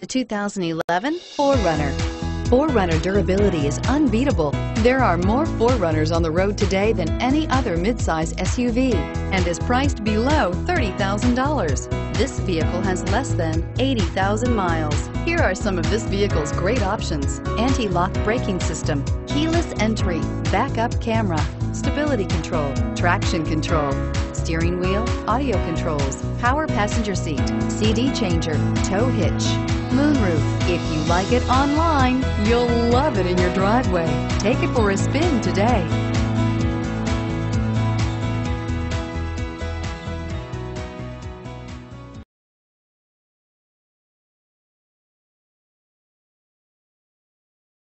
The 2011 4Runner. 4Runner durability is unbeatable. There are more 4Runners on the road today than any other midsize SUV and is priced below $30,000. This vehicle has less than 80,000 miles. Here are some of this vehicle's great options. Anti-lock braking system, keyless entry, backup camera, stability control, traction control, steering wheel, audio controls, power passenger seat, CD changer, tow hitch, moonroof. If you like it online, you'll love it in your driveway. Take it for a spin today.